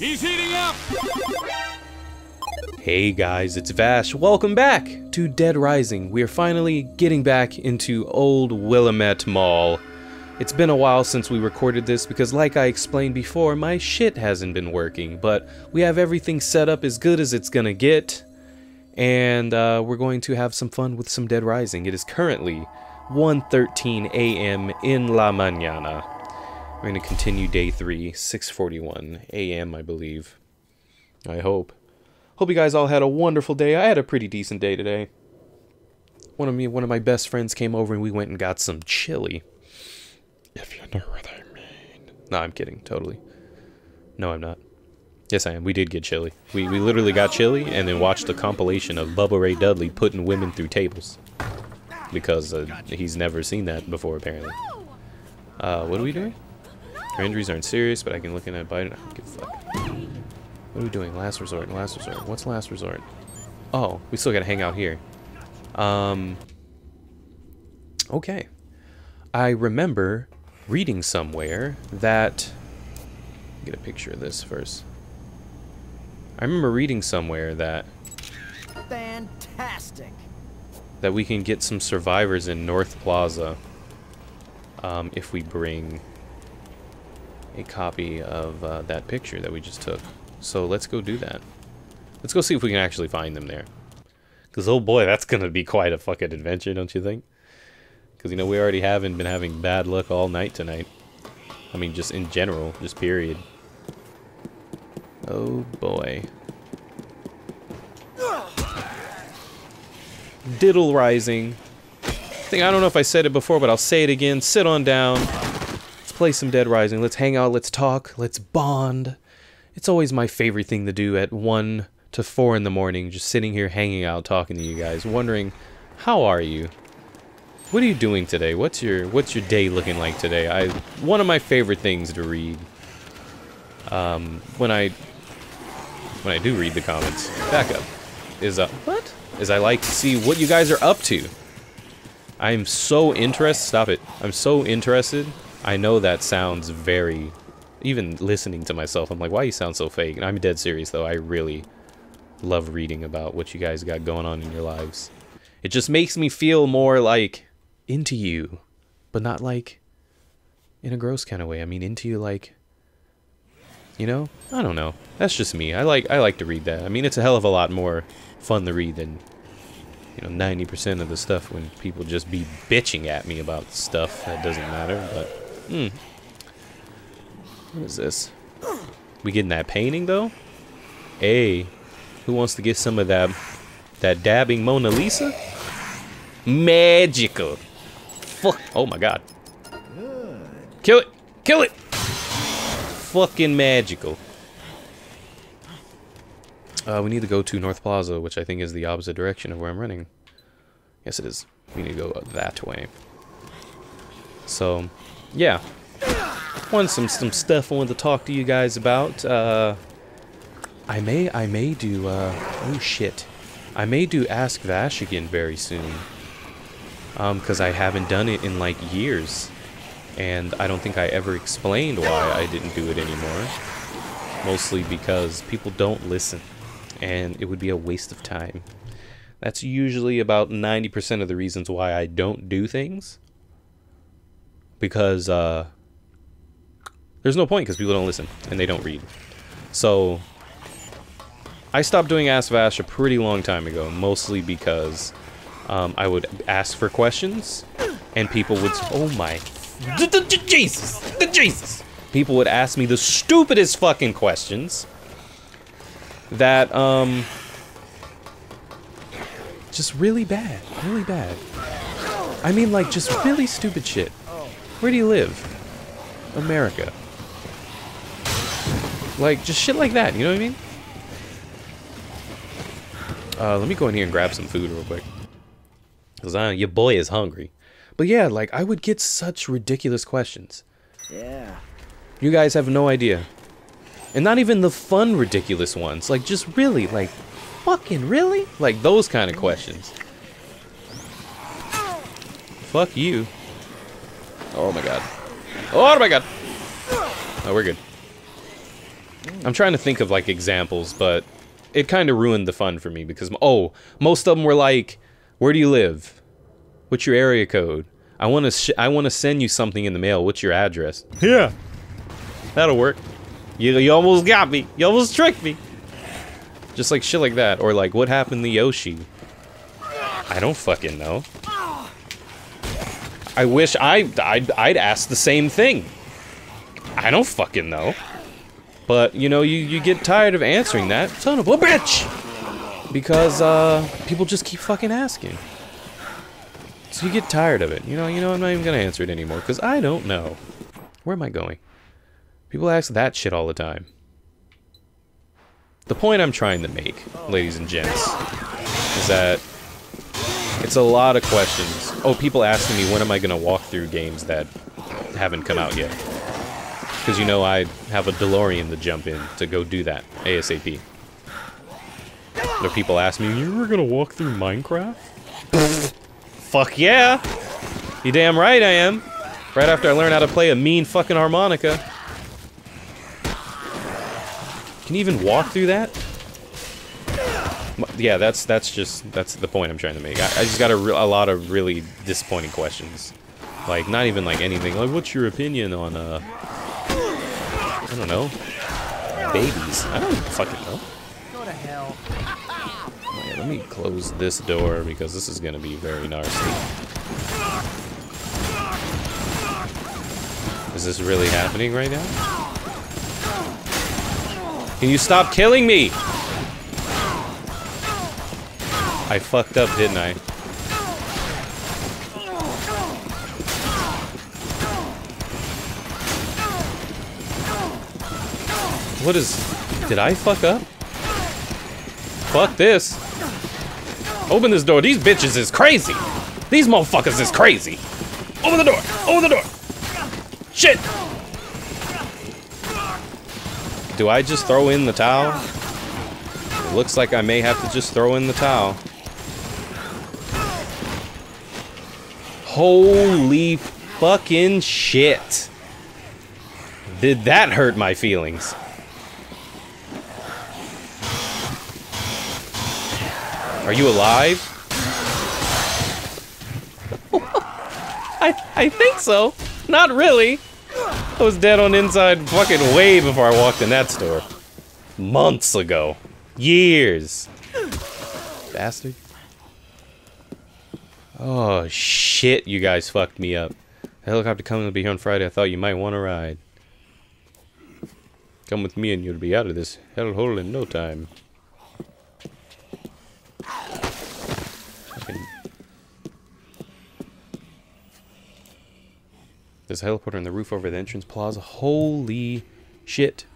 He's heating up! Hey guys, it's Vash. Welcome back to Dead Rising. We are finally getting back into old Willamette Mall. It's been a while since we recorded this because like I explained before, my shit hasn't been working, but we have everything set up as good as it's gonna get, and uh, we're going to have some fun with some Dead Rising. It is currently 1.13 a.m. in La Mañana. We're going to continue day 3, 6.41 a.m. I believe. I hope. Hope you guys all had a wonderful day. I had a pretty decent day today. One of me, one of my best friends came over and we went and got some chili. If you know what I mean. No, I'm kidding. Totally. No, I'm not. Yes, I am. We did get chili. We, we literally got chili and then watched a compilation of Bubba Ray Dudley putting women through tables. Because uh, he's never seen that before, apparently. Uh, what are we doing? Our injuries aren't serious, but I can look in at Biden. I don't give a fuck. What are we doing? Last resort. Last resort. What's last resort? Oh, we still gotta hang out here. Um. Okay. I remember reading somewhere that. Get a picture of this first. I remember reading somewhere that Fantastic. that we can get some survivors in North Plaza um, if we bring a copy of uh, that picture that we just took. So let's go do that. Let's go see if we can actually find them there. Because, oh boy, that's going to be quite a fucking adventure, don't you think? Because, you know, we already haven't been having bad luck all night tonight. I mean, just in general, just period. Oh boy. Diddle Rising. I think I don't know if I said it before, but I'll say it again. Sit on down. Play some Dead Rising. Let's hang out. Let's talk. Let's bond. It's always my favorite thing to do at 1 to 4 in the morning, just sitting here hanging out, talking to you guys, wondering, how are you? What are you doing today? What's your what's your day looking like today? I one of my favorite things to read. Um, when I when I do read the comments, back up, is uh what? Is I like to see what you guys are up to. I'm so interested. Stop it. I'm so interested. I know that sounds very. Even listening to myself, I'm like, why you sound so fake? And I'm dead serious though. I really love reading about what you guys got going on in your lives. It just makes me feel more like into you, but not like in a gross kind of way. I mean, into you like, you know, I don't know. That's just me. I like I like to read that. I mean, it's a hell of a lot more fun to read than you know 90% of the stuff when people just be bitching at me about stuff that doesn't matter. But hmm, what is this? We getting that painting though? Hey, who wants to get some of that that dabbing Mona Lisa? Magical. Fuck. Oh my god. Kill it. Kill it. Fucking magical. Uh, we need to go to North Plaza, which I think is the opposite direction of where I'm running. Yes, it is. We need to go that way. So, yeah. Want some some stuff I wanted to talk to you guys about. Uh, I may I may do. Uh, oh shit. I may do Ask Vash again very soon. Um, because I haven't done it in like years, and I don't think I ever explained why I didn't do it anymore. Mostly because people don't listen and it would be a waste of time. That's usually about 90% of the reasons why I don't do things. Because uh, there's no point because people don't listen and they don't read. So I stopped doing Ask Vash a pretty long time ago, mostly because um, I would ask for questions and people would, oh my, Jesus, the Jesus. People would ask me the stupidest fucking questions that um just really bad, really bad. I mean like just really stupid shit. Where do you live? America. Like just shit like that, you know what I mean? Uh, let me go in here and grab some food real quick. Cause uh, your boy is hungry. But yeah, like I would get such ridiculous questions. Yeah. You guys have no idea. And not even the fun, ridiculous ones. Like, just really, like, fucking really? Like, those kind of questions. Fuck you. Oh my god. Oh my god. Oh, we're good. I'm trying to think of like examples, but it kind of ruined the fun for me because oh, most of them were like, "Where do you live? What's your area code? I want to I want to send you something in the mail. What's your address?" Yeah, that'll work. You you almost got me. You almost tricked me. Just like shit like that, or like, what happened to Yoshi? I don't fucking know. I wish I I'd, I'd ask the same thing. I don't fucking know. But, you know, you, you get tired of answering that. Son of a bitch! Because, uh, people just keep fucking asking. So you get tired of it. You know, you know, I'm not even gonna answer it anymore, because I don't know. Where am I going? People ask that shit all the time. The point I'm trying to make, ladies and gents, is that it's a lot of questions. Oh, people asking me when am I gonna walk through games that haven't come out yet. Because you know I have a DeLorean to jump in to go do that ASAP. There people ask me, you were gonna walk through Minecraft? Fuck yeah! You damn right I am. Right after I learn how to play a mean fucking harmonica. Can you even walk through that? Yeah, that's that's just that's the point I'm trying to make. I, I just got a, a lot of really disappointing questions. Like, not even like anything. Like, what's your opinion on uh, I don't know. Babies. I don't fucking know. Go to hell. Oh, let me close this door because this is gonna be very nasty. Is this really happening right now? Can you stop killing me? I fucked up, didn't I? What is... Did I fuck up? Fuck this. Open this door. These bitches is crazy. These motherfuckers is crazy. Open the door. Open the door. Shit. Do I just throw in the towel? It looks like I may have to just throw in the towel. Holy fucking shit. Did that hurt my feelings? Are you alive? I I think so. Not really. I was dead on inside fucking way before I walked in that store. Months ago. Years. Bastard. Oh shit, you guys fucked me up. The helicopter coming to be here on Friday. I thought you might want to ride. Come with me and you'll be out of this hellhole in no time. There's a heliporter on the roof over the entrance plaza. Holy shit.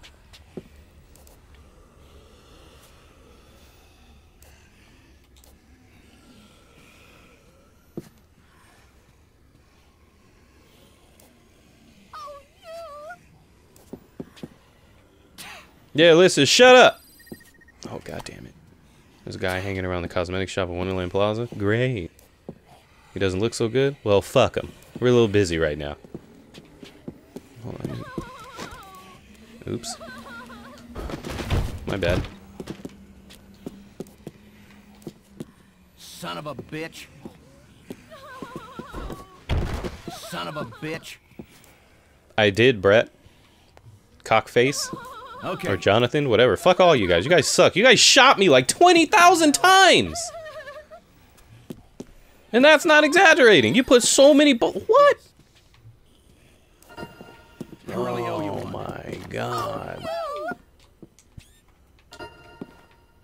Yeah, listen, shut up! Oh, god damn it. There's a guy hanging around the cosmetic shop at Wonderland Plaza. Great. He doesn't look so good? Well, fuck him. We're a little busy right now. Hold on. Oops. My bad. Son of a bitch. Son of a bitch. I did, Brett. Cockface. Okay. Or Jonathan, whatever. Fuck all you guys. You guys suck. You guys shot me like 20,000 times! And that's not exaggerating. You put so many What? oh my god.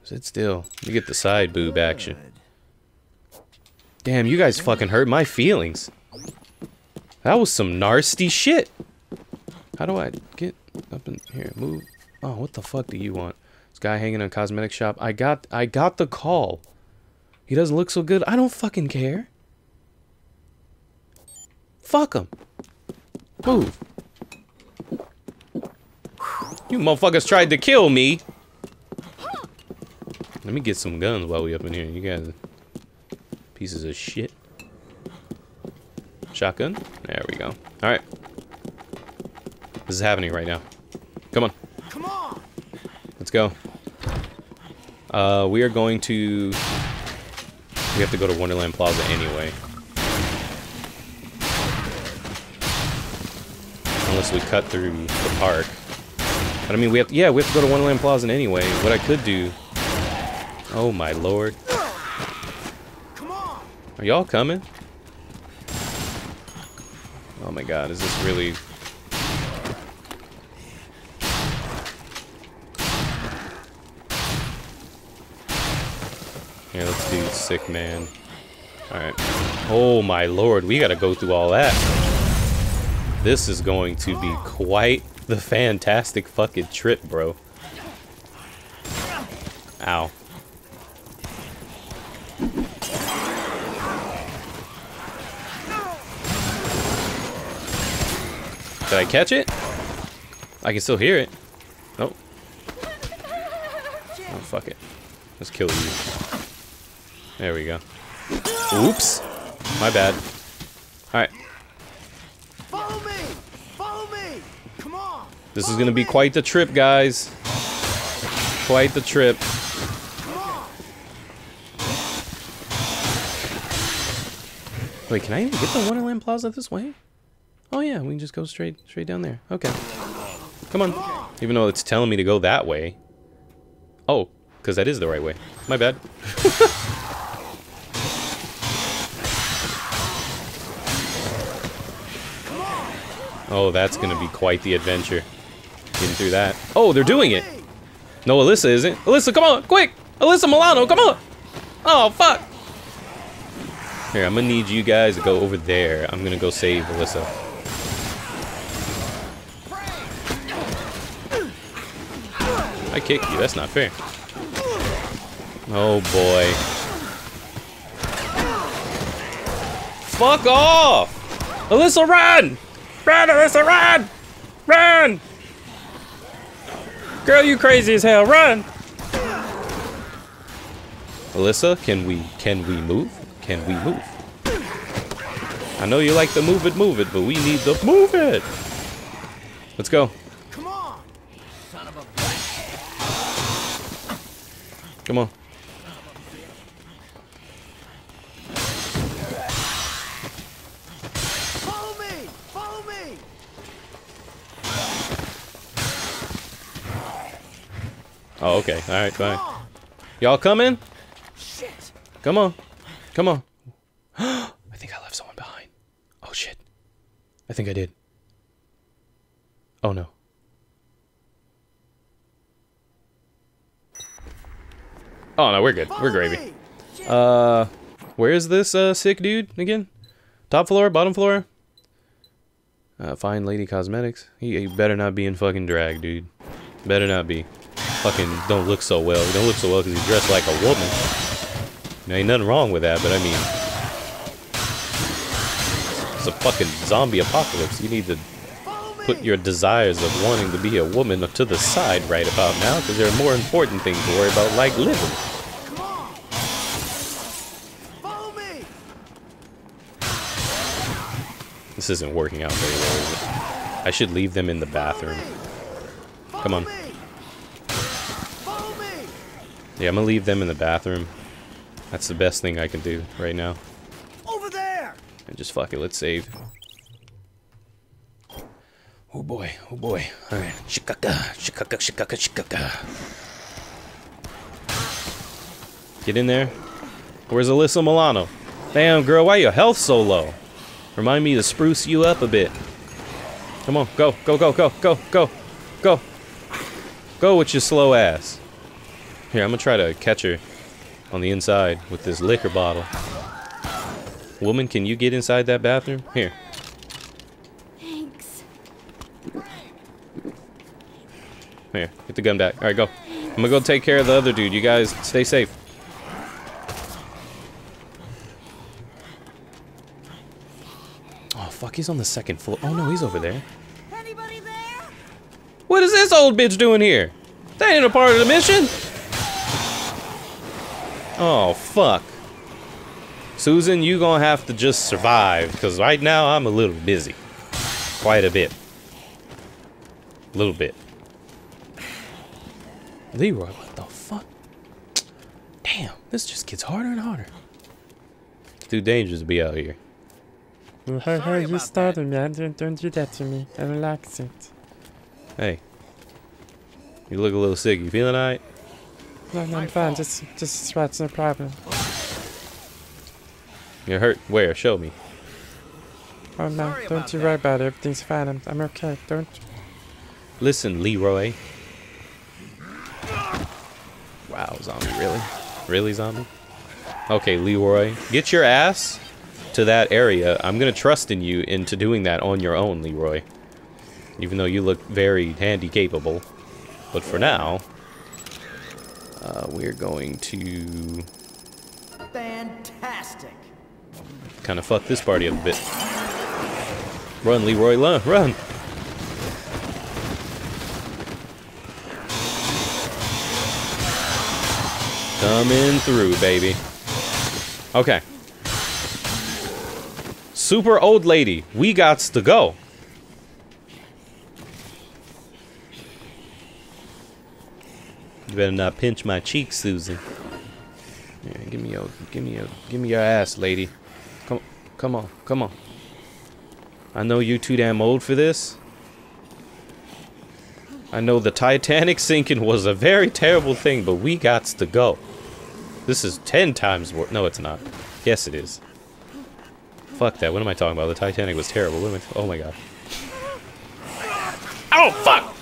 Sit still. You get the side boob action. Damn, you guys fucking hurt my feelings. That was some nasty shit. How do I get up in here? Move. Oh, what the fuck do you want? This guy hanging in a cosmetic shop. I got I got the call. He doesn't look so good. I don't fucking care. Fuck him. Move. You motherfuckers tried to kill me. Let me get some guns while we up in here. You guys pieces of shit. Shotgun? There we go. Alright. This is happening right now. Come on. Come on. Let's go. Uh, we are going to... We have to go to Wonderland Plaza anyway. Unless we cut through the park. But I mean, we have to, yeah, we have to go to Wonderland Plaza anyway. What I could do... Oh my lord. Are y'all coming? Oh my god, is this really... Yeah, let's do sick man. Alright. Oh my lord, we gotta go through all that. This is going to be quite the fantastic fucking trip, bro. Ow. Did I catch it? I can still hear it. Nope. Oh, fuck it. Let's kill you. There we go. Oops. My bad. Alright. Follow me! Follow me! Come on! This is gonna be quite the trip, guys. Quite the trip. Wait, can I even get the Wonderland Plaza this way? Oh yeah, we can just go straight straight down there. Okay. Come on. Even though it's telling me to go that way. Oh, because that is the right way. My bad. oh, that's to be quite the adventure. Getting through that. Oh, they're doing it. No, Alyssa isn't. Alyssa, come on, quick! Alyssa Milano, come on! Oh, fuck! Here, I'm gonna need you guys to go over there. I'm gonna go save Alyssa. I kick you, that's not fair. Oh boy. Fuck off! Alyssa, run! Run, Alyssa, run! Run! Girl, you crazy as hell, run! Alyssa, can we, can we move? Can we move? I know you like to move it, move it, but we need to move it! Let's go. Come on! Son of a! Come on. Oh, okay. Alright, fine. Y'all coming? Shit! Come on. Come on. I think I left someone behind. Oh, shit. I think I did. Oh, no. Oh, no, we're good. We're gravy. Uh, where is this, uh, sick dude again? Top floor? Bottom floor? Uh, Fine Lady Cosmetics. He, he better not be in fucking drag, dude. Better not be. Fucking don't look so well. He don't look so well because he's dressed like a woman. There ain't nothing wrong with that, but I mean... It's a fucking zombie apocalypse. You need to put your desires of wanting to be a woman to the side right about now because there are more important things to worry about like living. This isn't working out very well? I should leave them in the bathroom. Come on. me! Follow me! Yeah, I'm gonna leave them in the bathroom. That's the best thing I can do right now. Over there! And just fuck it, let's save. Oh boy, oh boy. Alright. Shikaka, shikaka, shikaka, shikaka. Get in there. Where's Alyssa Milano? Damn, girl, why your health so low? Remind me to spruce you up a bit. Come on, go, go, go, go, go, go, go. Go with your slow ass. Here, I'm gonna try to catch her on the inside with this liquor bottle. Woman, can you get inside that bathroom? Here. Thanks. Here, get the gun back. All right, go. I'm gonna go take care of the other dude. You guys stay safe. Oh, fuck, he's on the second floor. Oh, no, he's over there. Anybody there? What is this old bitch doing here? That ain't a part of the mission. Oh, fuck. Susan, you gonna have to just survive, because right now I'm a little busy. Quite a bit. A little bit. Leroy, what the fuck? Damn, this just gets harder and harder. It's too dangerous to be out here. Hey, Sorry hey, you about started me. I Don't, don't do that to me. I relax it. Hey. You look a little sick. You feeling alright? No, no, I'm fine. Just, just scratch, no problem. You're hurt. Where? Show me. Oh no, Sorry don't you that. worry about it. Everything's fine. I'm, I'm okay. Don't. Listen, Leroy. Wow, zombie, really? Really, zombie? Okay, Leroy. Get your ass to that area. I'm gonna trust in you into doing that on your own, Leroy. Even though you look very handy capable. But for now, uh, we're going to Fantastic. kind of fuck this party up a bit. Run, Leroy, run, run! Coming through, baby. Okay. Super old lady, we gots to go. You better not pinch my cheek, Susan. Yeah, give me your, give me your, give me your ass, lady. Come, come on, come on. I know you too damn old for this. I know the Titanic sinking was a very terrible thing, but we got to go. This is ten times worse. No, it's not. Yes, it is. Fuck that. What am I talking about? The Titanic was terrible. What am I? Oh my god. Oh fuck!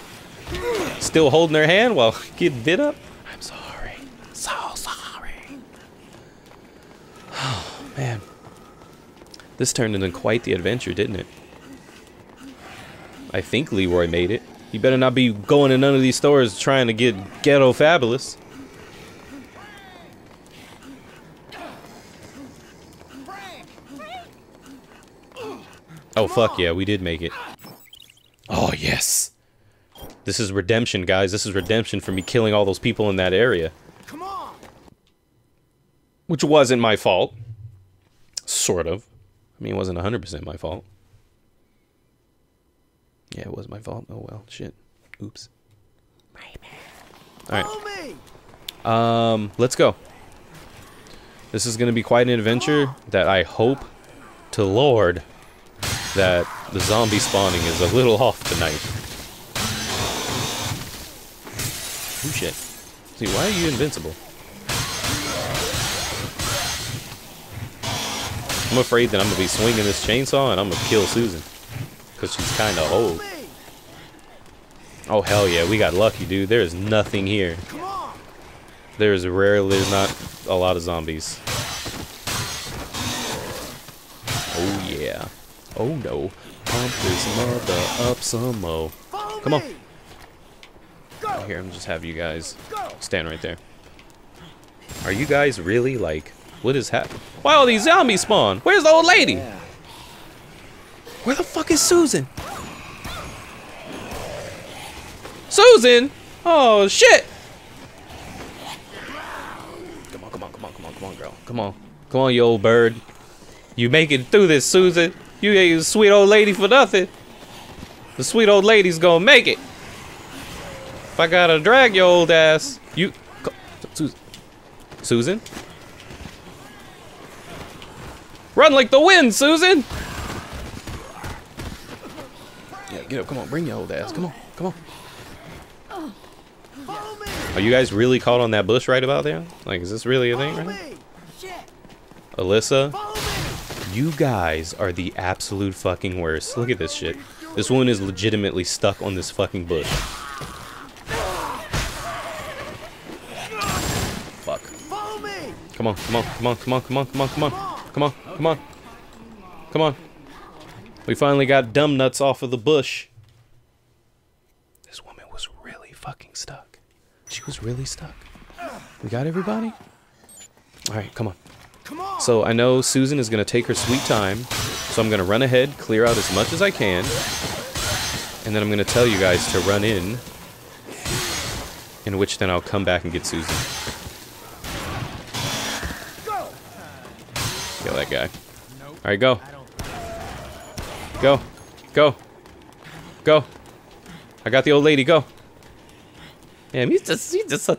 Still holding their hand while getting bit up. I'm sorry. So sorry. Oh man. This turned into quite the adventure, didn't it? I think Leroy made it. You better not be going to none of these stores trying to get ghetto fabulous. Oh fuck yeah, we did make it. Oh yes. This is redemption, guys. This is redemption for me killing all those people in that area. Come on. Which wasn't my fault. Sort of. I mean, it wasn't 100% my fault. Yeah, it was my fault. Oh well, shit. Oops. Alright. Um, let's go. This is gonna be quite an adventure that I hope to Lord that the zombie spawning is a little off tonight. Shit. See, why are you invincible? I'm afraid that I'm gonna be swinging this chainsaw and I'm gonna kill Susan. Cause she's kinda old. Oh hell yeah, we got lucky dude. There's nothing here. There's rarely, there's not a lot of zombies. Oh yeah. Oh no. Pump this mother up some more. Come on. Me. Here, I'm just have you guys stand right there. Are you guys really like, what is happening? Why all these zombies spawn? Where's the old lady? Where the fuck is Susan? Susan? Oh shit! Come on, come on, come on, come on, come on, girl. Come on. Come on, you old bird. You make it through this, Susan. You ain't a sweet old lady for nothing. The sweet old lady's gonna make it. If I gotta drag your old ass, you. Susan. Run like the wind, Susan! Yeah, get up. Come on, bring your old ass. Come on, come on. Are you guys really caught on that bush right about there? Like, is this really a thing right now? Alyssa, you guys are the absolute fucking worst. Look at this shit. This woman is legitimately stuck on this fucking bush. Fuck. Follow me. Come on, come on, come on, come on, come on, come on, come on, come on, come on, come on. We finally got dumb nuts off of the bush. This woman was really fucking stuck. She was really stuck. We got everybody? Alright, come on. Come on. So I know Susan is going to take her sweet time. So I'm going to run ahead, clear out as much as I can. And then I'm going to tell you guys to run in. In which then I'll come back and get Susan. Go. Kill guy. Alright, go. Go. Go. Go. I got the old lady. Go. Damn, he's just he's just such